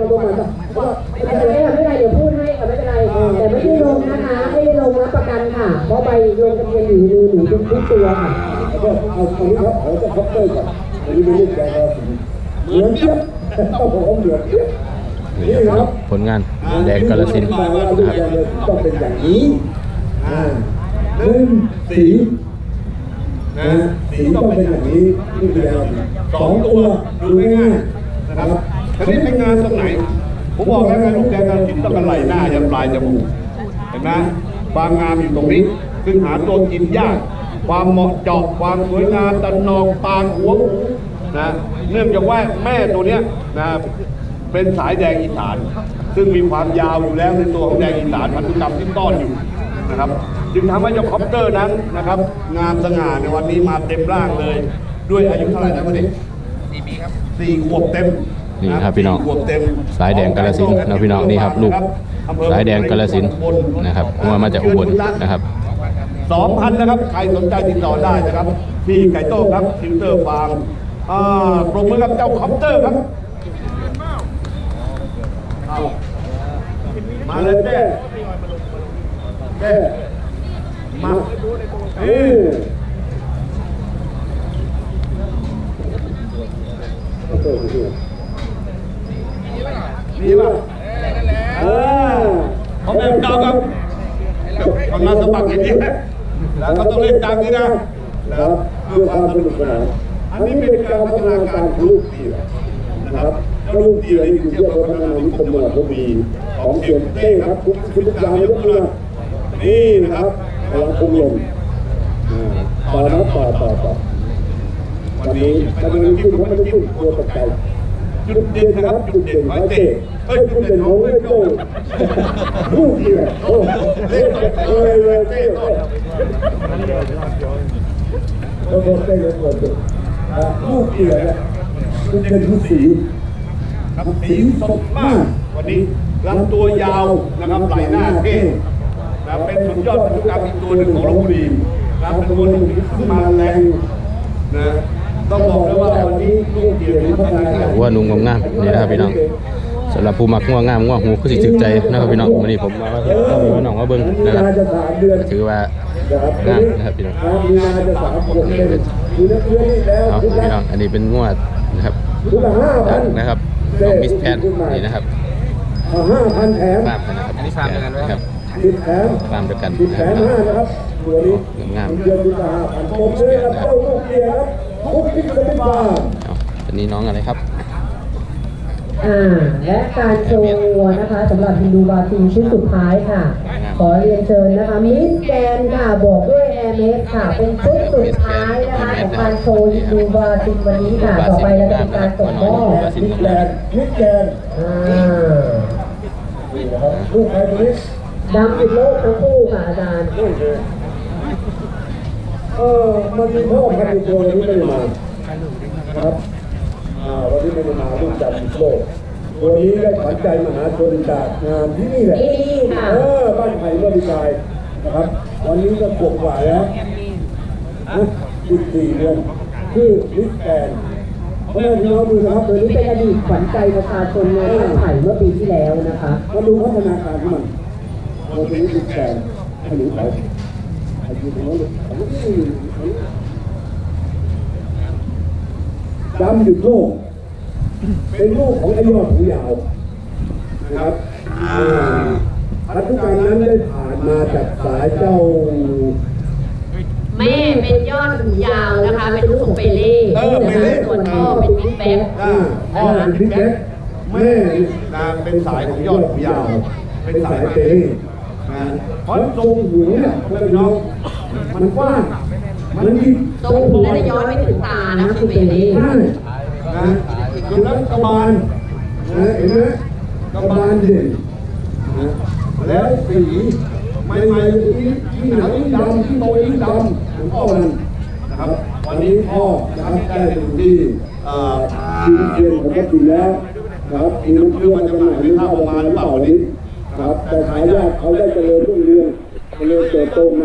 มาตัวใหม่จ้ะเพราะว่าไม่เป็นไรค่ไม่เดี๋ยวพูดให้ค่ะไม่เป็นไรแต่ไม่ได้ลงนะคะไม่ได้ลงรับประกันค่ะเพราะใบลงทะเบียนอยู่ในมือหนูทุกตัวค่ะก็เอาตรงนี้ครับเอาจะคัพเตอร์ก่อนอันนี้เป็นลูกแดงการะสีเหมือนเทียบต้องผมเหมือนเทียบนี่ครับผลงานแดงกาลสินมาว่าลูกนะครับต้องเป็นอย่างนี้หนึ่งสีนะสีต้องเป็นอย่างนี้นี่คือแดงกระสีสองตัวดูง่ายนะครับ ทีนี้เป็นงานตรงไหน ผมบอกแล้วไงลูกแดงกินต้องกันไหลหน้ายันปลายจมูกเห็นไหมความงามอยู่ตรงนี้ ซึ่งหาตัวกินยาก ความเหมาะเจาะความสวยงามตันนองปางหัวหมูนะเนื่องจากว่าแม่ตัวเนี้ยนะเป็นสายแดงอีสาน ซึ่งมีความยาวอยู่แล้วในตัวของแดงอีสานพันธุกรรมที่ต้อนอยู่นะครับ จึงทำให้เจ้าคอปเตอร์นั้นนะครับ งามสง่าในวันนี้มาเต็มร่างเลย ด้วยอายุเท่าไหร่นะวันนี้สี่ปีครับสี่ขวบเต็ม นี่ครับพี่น้องสายแดงกาฬสินธุ์นะพี่น้องนี่ครับลูกสายแดงกาฬสินธุ์นะครับเพราะว่ามาจากอุบลนะครับสองพันนะครับใครสนใจติดต่อได้นะครับพี่ไก่โต้ครับฟิลเตอร์ฟาร์มอ่าปรบมือกับเจ้าคอปเตอร์ครับมาเลยเจ้เจ้มาเอเอ้อโอเคโอเค ดีป่ะเออเขาแบบดาวครับกำลังสมัครอย่างนี้นะแล้วก็ต้องเล่นตามนี้นะนะครับเพื่อความสนุกสนานอันนี้เป็นการพัฒนาการของลูกเสือนะครับก็ลูกเสือนี่อยู่ที่อำเภอพัฒนานิคมจังหวัดกระบี่ของเสียงเต้ครับทุกทุกอย่างยกมือนี่นะครับพลังคุมลมอ่าต่อนะต่อต่อต่อวันนี้มันไม่ได้ขึ้นเพราะมันไม่ได้ขึ้นตัวตกใจ จุดเด่นนะครับจุดเด่นไว้เตะเฮ้ยคุณเป็นของเล่นโต้ลูกเสือโอ้เล่นเอ้ยเล่นเต้โอ้แล้วก็เต้นเลยก่อนเลยอ่าลูกเสือเนี่ยคุณเป็นผู้สีครับสีสดมากวันนี้ลำตัวยาวนะครับไหลหน้าเท่นะเป็นสุดยอดพันธุกรรมอีกตัวหนึ่งของลพบุรีนะเป็นตัวหนึ่งที่ขึ้นมาแรงนะ ต้องบอกเลยว่าวันนี้ลูกเกียรติพัฒนาการวัวนุ่งงามๆนี่นะครับพี่น้องสำหรับผู้มักง่วงงามง่วงหูคือสิถึกใจนะครับพี่น้องวันนี้ผมมาว่าพี่น้องมาเบิ่งนะครับจะสามเดือนถือว่านะครับงามนะครับพี่น้องมีนาจะสามขวบเต็มมีนักเรียนนี่แล้วเอาทุกพี่น้ท่าองอันนี้เป็นงวดนะครับทุกละห้าพัจานกนะครับน้องมิสแพนนี่นะครับห้าพันแถมฟาร์มนะครับอันนี้ฟาร์มเดียวกันนะครับสิบแถมฟาร์มเดียวกันสิบนะแถครับมห้านะครับตัวนี้งามเดือนทุกละห้าพันผมเลยครับเจ้าลูกเรียนครับ ทุกที่จะเป็นบ้าเอาอันนี้น้องอะไรครับอ่าและการโชว์วัวนะคะสำหรับฮินดูบาซิลชุดสุดท้ายค่ะ ขอเรียนเชิญนะคะมิสแกนค่ะบอกด้วยแอร์เมสค่ะ เป็นชุดสุดท้ายนะคะของการโชว์ฮินดูบาซิลวันนี้ค่ะ ต่อไปเราจะเป็นการส่งมอบมิสแกนมิสแกนอ่านี่นะครับลูกใครตัวนี้ดำติดโลกทั้งคู่ค่ะอาจารย์ เอ อมันมีพ่อพันธุ์ตัววันนี้ไม่ได้มานะครับอ่าวันนี้ไม่ได้มาลูกจากโลกตัวนี้ได้ขวัญใจมหาชนจากงานที่นี่แหละที่นี่ค่ะเออบ้านไผ่บริการนะครับ วันนี้ก็ขวบกว่าแล้วนะอีกสี่เดือนชื่อลิสแกนเพราะฉะนั้นพี่น้องดูนะครับตัวนี่นี้เป็นอดีตขวัญใจประชาชนในบ้านไผ่เมื่อปีที่แล้วนะคะมาดูพัฒนาการของมันตัวนี้ลิสแกนให้หนูเขาอายุตรงนั้นเลยอันนี้อันนี้ ดำหยุดโลก เป็นลูกของไอ้ยอดหูยาวนะครับอ่าพันธุกรรมนั้นได้ผ่านมาจากสายเจ้า แม่เป็นยอดหูยาวนะคะ เป็นลูกของเปเล่เออเปเล่ส่วนพ่อเป็นบิ๊กแบ๊กอ่าพ่อพ่อเป็เป็นนพิพิกกเก็เก็ตตแม่แม่นะเป็นสายของยอดหูยาว เป็นสายเตเตะนะ เพราะทรงหูเนี่ยพวกพี่น้องมันกว้างมันดีทรงผมน่าจะย้อนไม่ถึงตานะคุณเปเล่ใช่นะจุดนั้นกระบาลนะเห็นไหมกระบาลเด่นนะแล้วสีไม่ไม่ที่ที่หนังยิ่ดำที่โตยิ่งดำหลวงพ่อมันนะครับวันนี้พ่อนะครับได้ถึงที่ทีมเชียนผมก็กินแล้วนะครับมีน้ำเชื่อมาจำหน่ายไม่ทราประมาณหรือเปล่าวันนี้ ครับแต่ขายยากเขาได้เจริญรุ่งเรืองเจริญเติบโตมา